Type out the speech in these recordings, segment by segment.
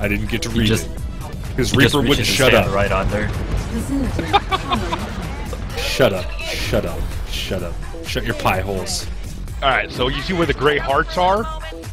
I didn't get to He read just- it. Because He just Reaper wouldn't shut up. right under. Shut up. Shut up. Shut up. Shut your pie holes. All right, so you see where the gray hearts are?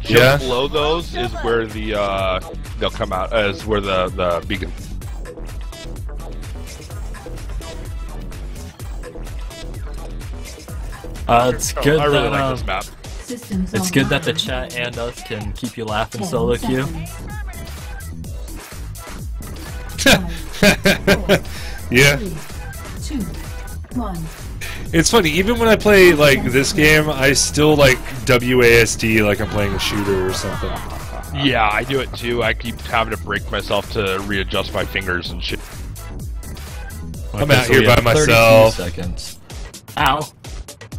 Just Yeah. below those is where the uh, they'll come out. Uh, is where the the beacon. Uh, it's good I really that, like um, this map. It's good that the chat and us can keep you laughing Ten solo queue. Seconds. yeah. Two, one. It's funny, even when I play like this game, I still like WASD like I'm playing a shooter or something. Yeah, I do it too. I keep having to break myself to readjust my fingers and shit. I'm Okay, out so here by have 32 myself. Seconds. Ow.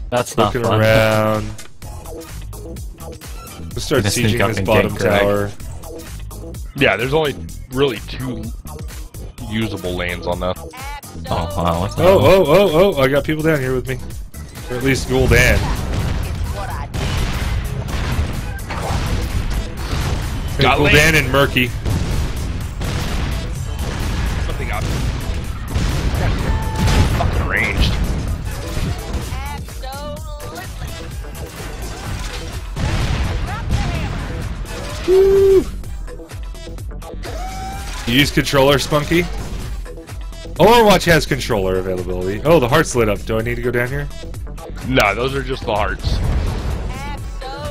That's not Looking fun. around. Let's start Gonna sieging this bottom tower. Yeah, there's only really two usable lanes on that. Oh wow. That? Oh, oh, oh, oh! I got people down here with me. Or at least Gul'dan. Hey, Got Gul'dan lane. and Murky. Something up. Fucking ranged. You use controller, Spunky? Overwatch has controller availability. Oh, the heart's lit up. Do I need to go down here? No, those are just the hearts.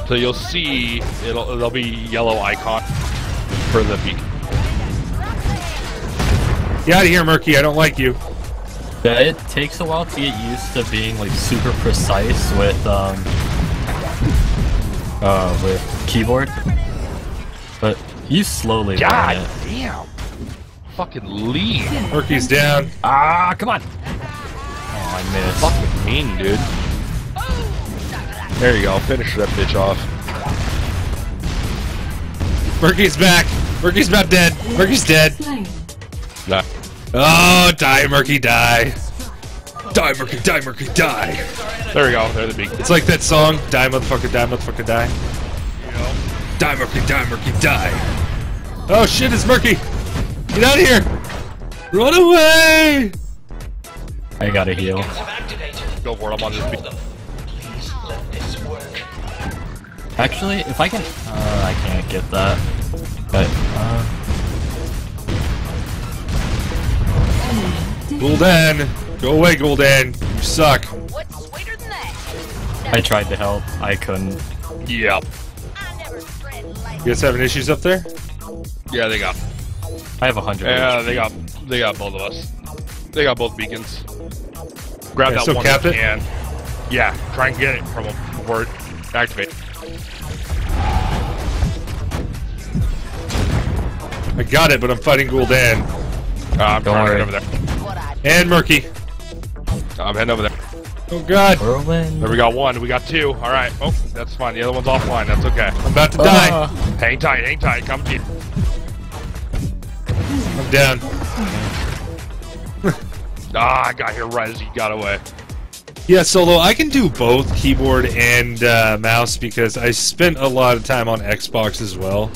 So you'll see it'll there'll be yellow icon for the beacon. Get out of here, Murky. I don't like you. Yeah, it takes a while to get used to being like super precise with um uh with keyboard. But you slowly God it. damn! Fucking lead. Murky's down. Ah, come on. Oh, I missed. Fucking mean, dude. There you go. Finish that bitch off. Murky's back. Murky's about dead. Murky's dead. Nah. Oh, die, Murky, die. Die, Murky, die, Murky, die. There we go. They're the beacon. It's like that song, Die, Motherfucker, Die, Motherfucker, Die. Die, Murky, die, Murky, die. Oh shit, it's Murky. Get out of here. Run away. I gotta heal. Go for it. I'm on this beacon. Actually, if I can, uh, I can't get that. But uh, Gul'dan. Go away, Gul'dan. You suck. What's sweeter than that? I tried to help. I couldn't. Yep. I never tread lightly. You guys having issues up there? Yeah, they got. I have a hundred. Yeah, HP. they got. They got both of us. They got both beacons. Grab Okay, that so one cap if it? you can. Yeah, try and get it from them before it activates. I got it, but I'm fighting Gul'dan. Uh, I'm Don't worry. over there. And Murky. I'm heading over there. Oh god. Whirlwind. There we got one. We got two. All right. Oh, that's fine. The other one's offline. That's okay. I'm about to die. Ah. Hang tight. Hang tight. Come to you. I'm down. Ah, I got here right as he got away. Yeah, Solo, I can do both keyboard and uh, mouse because I spent a lot of time on Xbox as well.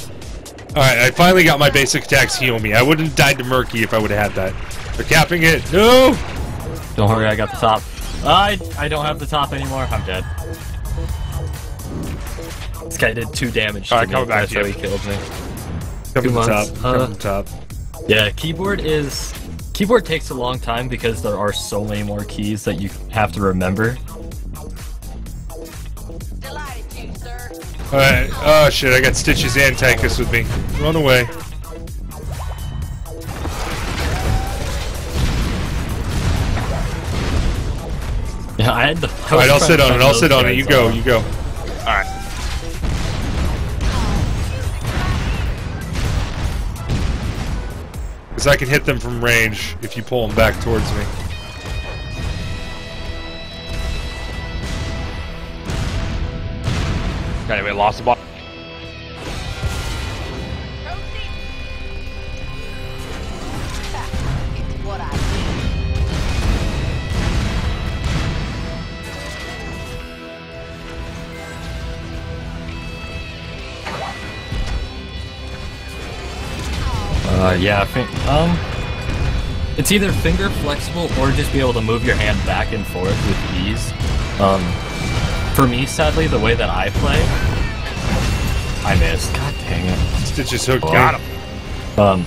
Alright, I finally got my basic attacks heal me. I wouldn't have died to Murky if I would have had that. They're capping it. No! Don't worry, I got the top. I I don't have the top anymore. I'm dead. This guy did two damage. All right, to me. back That's to how he killed me. Come to the top. months. Come Uh, to the top. Yeah, keyboard is keyboard takes a long time because there are so many more keys that you have to remember. delighted to, sir. Alright. Oh shit, I got Stitches and Tychus with me. Run away. Yeah, I had the. Alright, I'll sit on it. I'll sit on it. You go. You go. All right. Because I can hit them from range if you pull them back towards me. Anyway, lost the ball. Uh, yeah, um, it's either finger flexible or just be able to move your hand back and forth with ease. Um, for me, sadly, the way that I play, I missed. God dang it. Stitches hook. Got him. Um,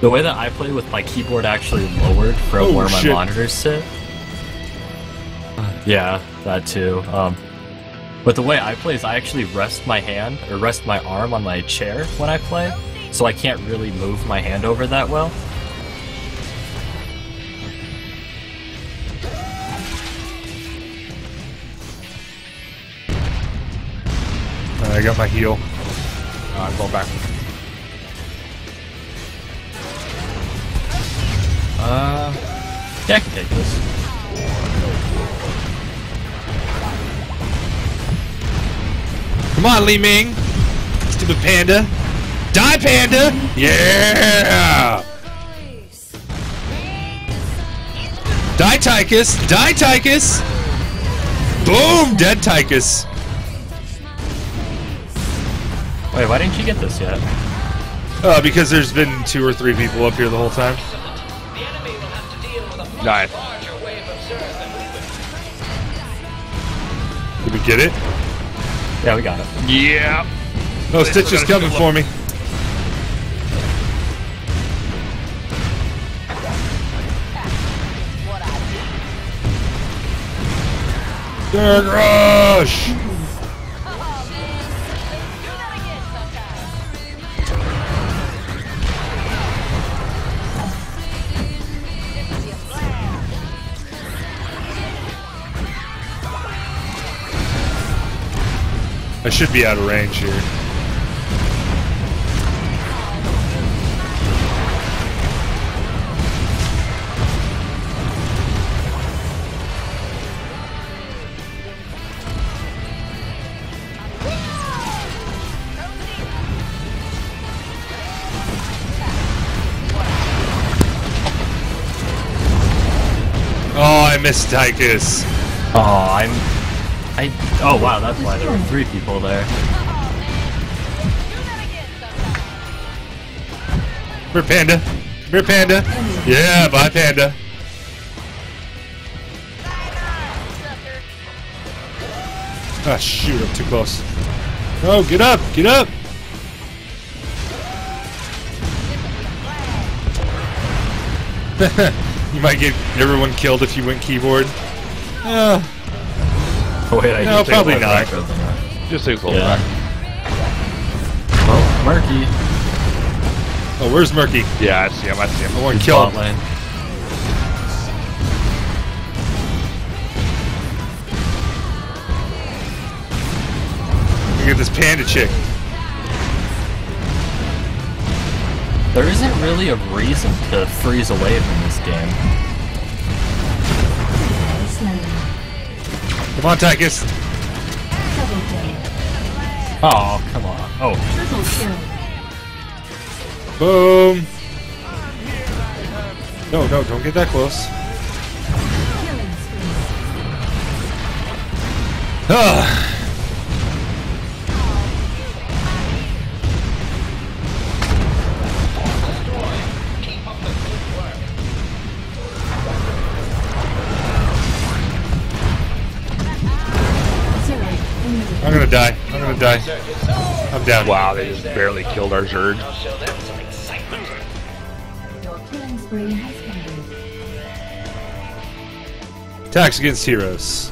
the way that I play with my keyboard actually lowered from Oh, where my shit. monitors sit. Yeah, that too. Um, but the way I play is I actually rest my hand or rest my arm on my chair when I play, so I can't really move my hand over that well. I got my heel. Uh, I'm going back. Uh, yeah, I can take this. Come on, Li Ming. Stupid panda. Die, panda. Yeah. Die, Tychus. Die, Tychus. Boom, dead Tychus. Wait, why didn't you get this yet? Uh, because there's been two or three people up here the whole time. Nice. Did we get it? Yeah, we got it. Yeah. Oh, Stitch is coming for me. Blast. I should be out of range here. Missed Tychus. Oh, I'm. I. Oh wow, that's why there were three people there. Come here, Panda. Come here, Panda. Yeah, bye, Panda. Ah, shoot, I'm too close. Oh, get up, get up. you might get everyone killed if you went keyboard. Uh, Oh, wait, I No, probably not. back, doesn't it? Just takes a little Yeah. back. Well, Murky. oh, where's Murky? Yeah, I see him. I see him. I him. want to kill bot him. lane. Look at this panda chick. There isn't really a reason to freeze away from this game. Come on, Tychus. Oh, come on. Oh, Boom. No, no, don't get that close. Killing die. I'm gonna die. I'm down. Wow, they just barely killed our Zerg. Your killing spree has ended. Attacks against heroes.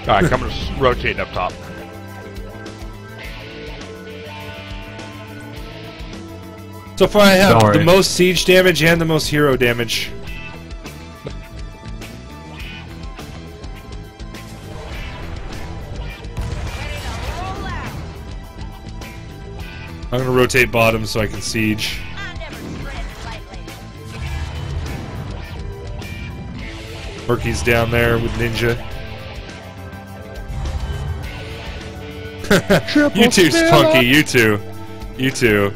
All right, coming to rotating up top. So far, I have Don't the most siege damage and the most hero damage. I'm gonna rotate bottom so I can siege. I never tread lightly. Murky's down there with Ninja. you too, Spunky. You too. You too.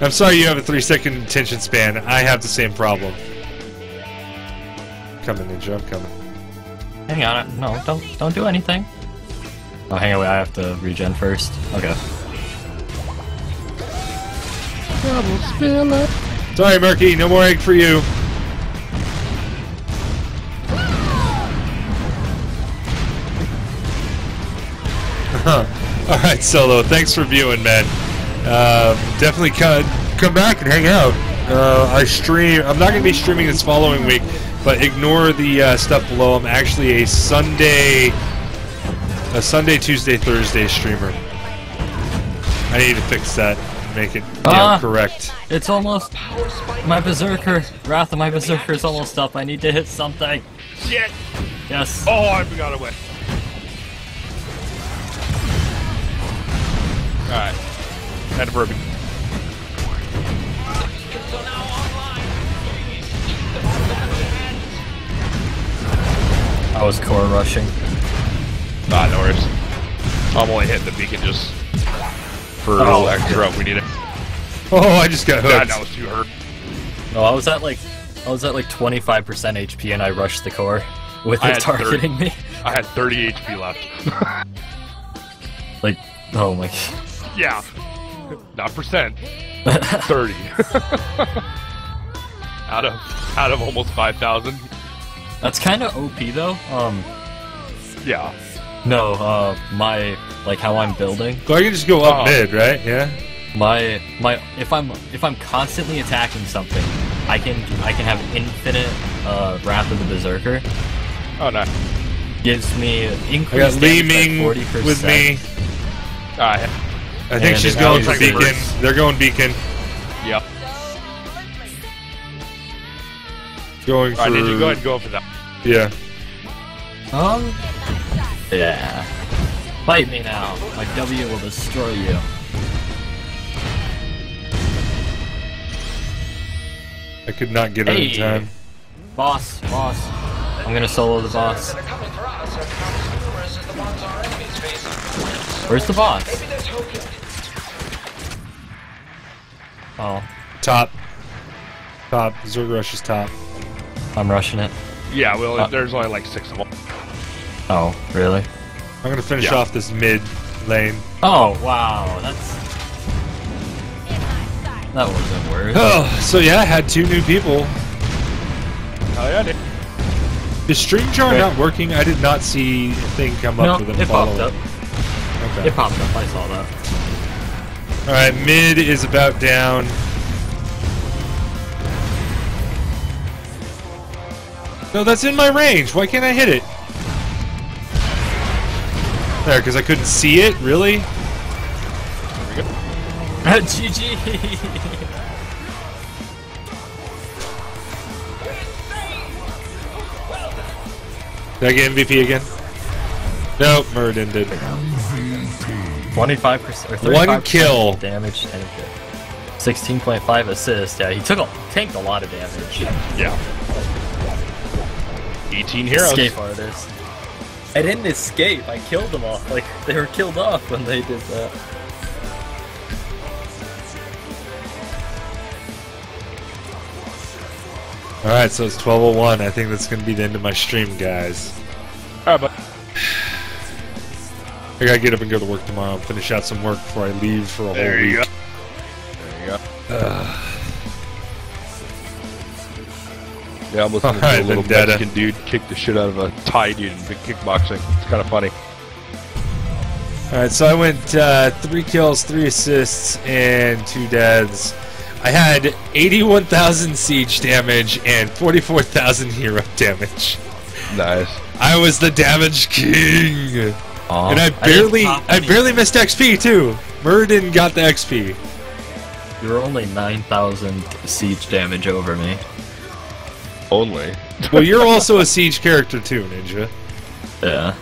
I'm sorry you have a three second attention span. I have the same problem. Coming, Ninja. I'm coming. hang on. No, don't don't do anything. Oh, hang on. Wait, I have to regen first. Okay. Sorry, Murky, no more egg for you. All right, Solo. Thanks for viewing, man. Um, definitely come come back and hang out. Uh, I stream. I'm not going to be streaming this following week, but ignore the uh, stuff below. I'm actually a Sunday, a Sunday, Tuesday, Thursday streamer. I need to fix that. And Make it you know, Ah. correct. It's almost my berserker. Wrath of my berserker is almost up. I need to hit something. Shit! Yes. Oh, I forgot a way. Alright. Head for a I was core rushing. Ah, no worries. I'm only hitting the beacon just for Oh, little extra we need it. Oh, I just got God, that was too hurt. No, I was at like I was at like 25% HP and I rushed the core with I it had targeting 30. me. I had 30 HP left. Like, oh my. yeah. Not percent. 30. out of out of almost 5,000. That's kind of OP though. Um, Yeah. no, uh, my like how I'm building. So I can just go up Oh. mid, right? Yeah. My my if I'm if I'm constantly attacking something, I can I can have infinite uh, Wrath of the Berserker. Oh, no. Gives me I got increased Li damage by 40%. with me. Ah, I think And she's going for beacon. works. They're going beacon. yep. Going for. Alright, did you go ahead and go for that? Yeah. Um. Yeah. Fight me now. My W will destroy you. I could not get it in time. Boss, boss. I'm gonna solo the boss. Where's the boss? Oh, Top. Top. Zerg Rush is top. I'm rushing it. Yeah, well, Uh, there's only like six of them. Oh, really? I'm gonna finish Yeah. off this mid lane. Oh, wow. That's. That wasn't worth. Oh, so yeah, I had two new people. Oh, yeah, dude. Is Stream Jar Okay. not working? I did not see a thing come up No, with them it popped up. Okay. It popped up. I saw that. Alright, mid is about down. No, that's in my range. Why can't I hit it? There, because I couldn't see it? Really? There we go. GG. Did I get MVP again? Nope, Muradin did. 25 percent. One kill. Damage. Tank. 16.5 assist. Yeah, he took a tanked a lot of damage. Yeah. 18 heroes. Escape artist. I didn't escape. I killed them all. Like they were killed off when they did that. Alright, so it's 1201. I think that's going to be the end of my stream, guys. Alright, but I gotta get up and go to work tomorrow and finish out some work before I leave for a whole there week. you go. Yeah, I'm listening to a little Vendetta. Mexican dude kick the shit out of a Thai dude in kickboxing. It's kind of funny. Alright, so I went uh, three kills, three assists, and two deaths. I had 81,000 siege damage and 44,000 hero damage. Nice. I was the damage king, Aw. and I barely, pop I barely missed XP too. Muradin got the XP. You were only 9,000 siege damage over me. Only. Well, you're also a siege character too, Ninja. Yeah.